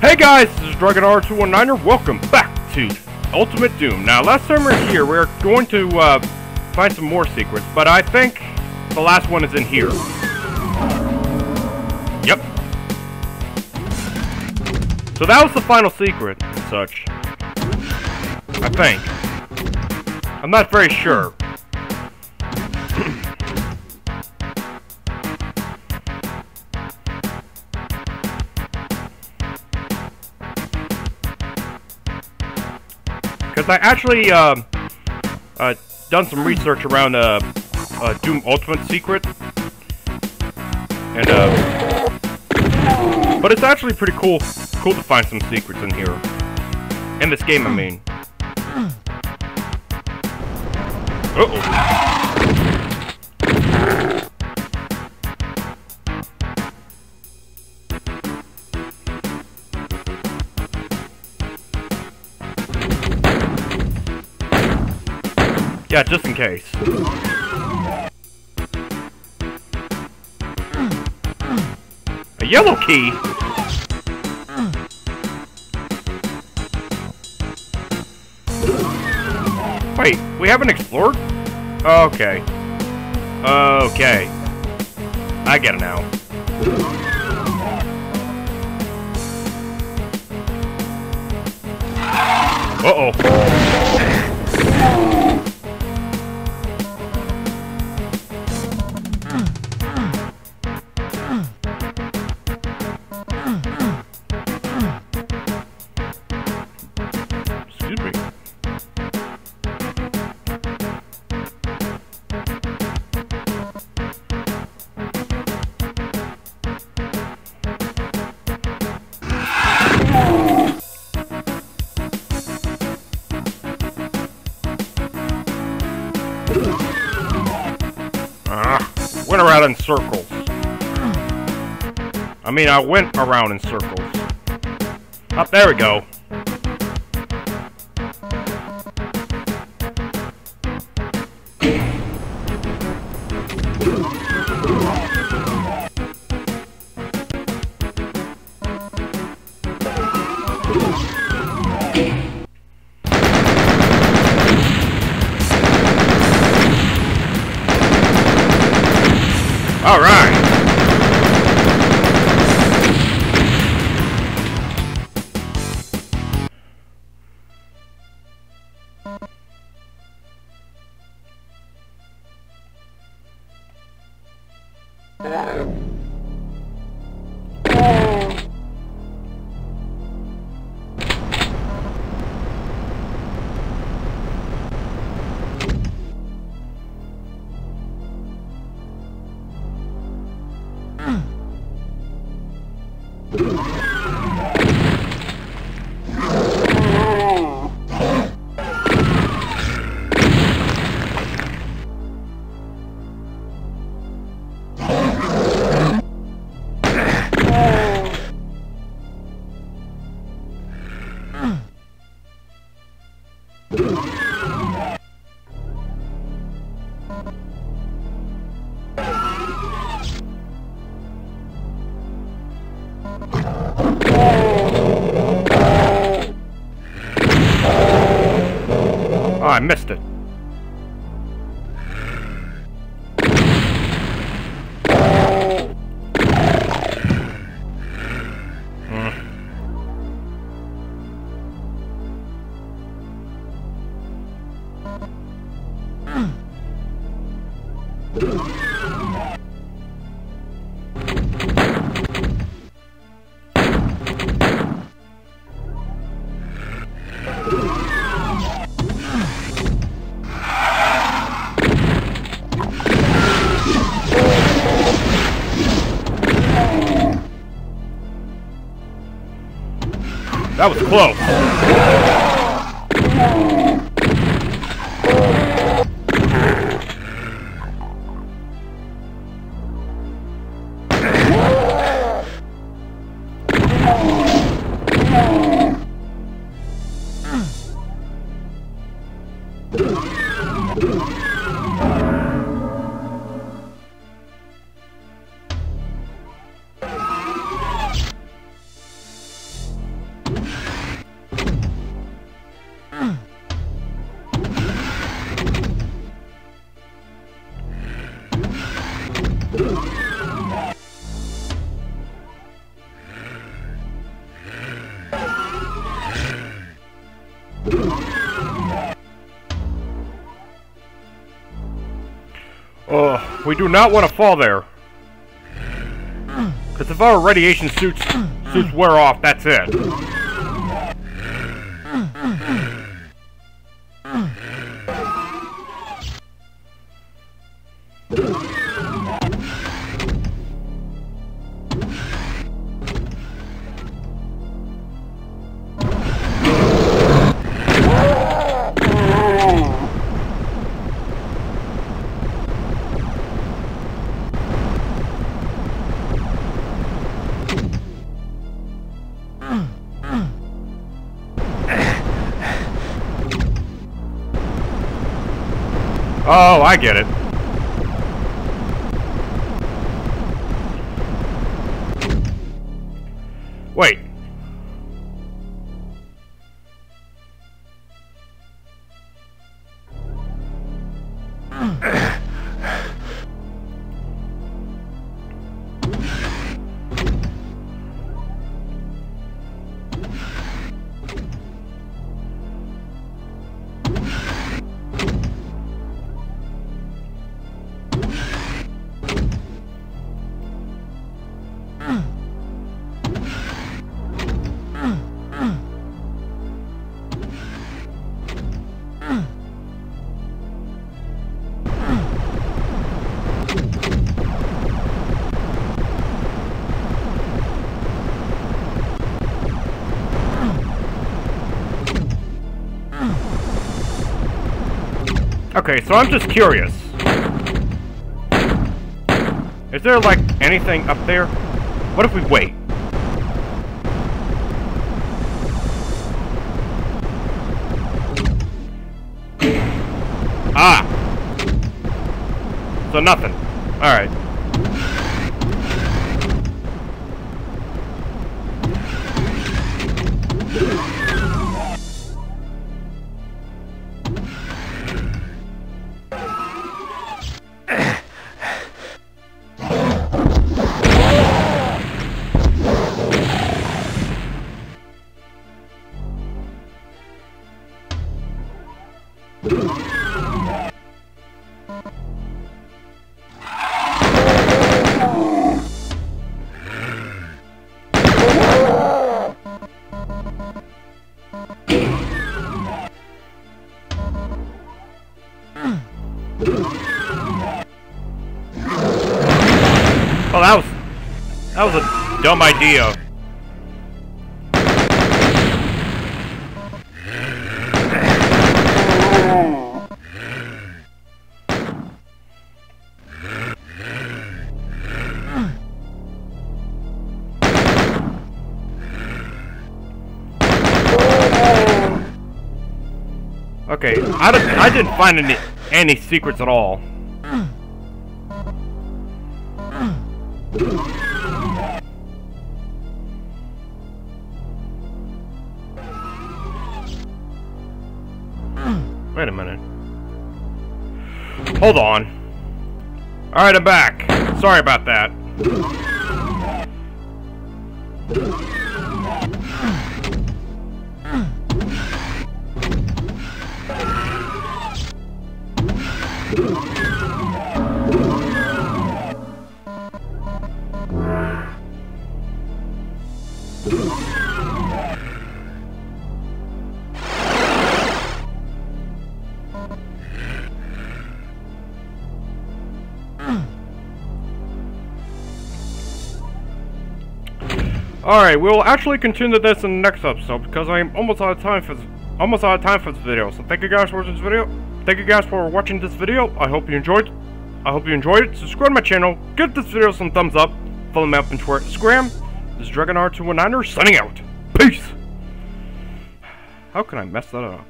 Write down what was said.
Hey guys, this is Dragonhunter219. Welcome back to Ultimate Doom. Now, last time we are here, we are going to uh, find some more secrets, but I think the last one is in here. Yep. So that was the final secret, such. I think. I'm not very sure. Because I actually um, uh, done some research around uh, uh, Doom Ultimate Secret, and uh, but it's actually pretty cool, cool to find some secrets in here, in this game. I mean. Uh oh. Yeah, just in case. A yellow key? Wait, we haven't explored? Okay. Okay. I get it now. Uh-oh. Went around in circles. I mean, I went around in circles. Up there we go. Oh, Ah, I missed it. That was close. We do not want to fall there. Because if our radiation suits suits wear off, that's it. Oh, I get it. Wait. Okay, so I'm just curious. Is there, like, anything up there? What if we wait? Ah! So nothing. Alright. That was that was a dumb idea. Okay, I didn't, I didn't find any any secrets at all. Wait a minute. Hold on. Alright, I'm back. Sorry about that. Alright, we'll actually continue this in the next episode because I'm almost out of time for this, almost out of time for this video. So thank you guys for watching this video. Thank you guys for watching this video. I hope you enjoyed. I hope you enjoyed it. Subscribe to my channel. Give this video some thumbs up. Follow me up on Twitter, Instagram. This is Dragonhunter219 signing out. Peace. How can I mess that up?